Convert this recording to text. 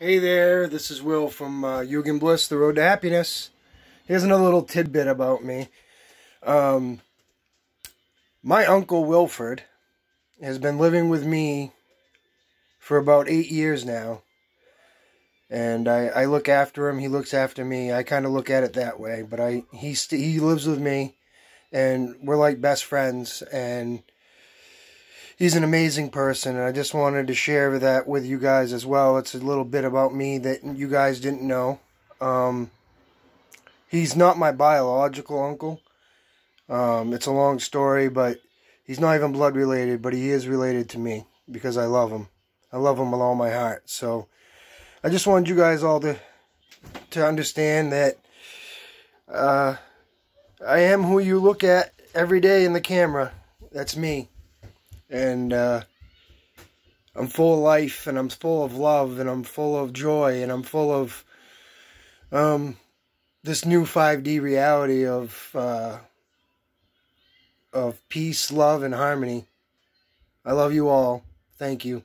Hey there, this is Will from uh, Bliss, The Road to Happiness. Here's another little tidbit about me. Um, my uncle Wilford has been living with me for about eight years now. And I, I look after him, he looks after me. I kind of look at it that way, but I he he lives with me, and we're like best friends. And he's an amazing person and I just wanted to share that with you guys as well. It's a little bit about me that you guys didn't know. Um, he's not my biological uncle. Um, it's a long story, but he's not even blood related, but he is related to me because I love him. I love him with all my heart. So I just wanted you guys all to to understand that uh, I am who you look at every day in the camera. That's me and uh, I'm full of life and I'm full of love and I'm full of joy and I'm full of um, this new 5D reality of uh, of peace, love, and harmony. I love you all. Thank you.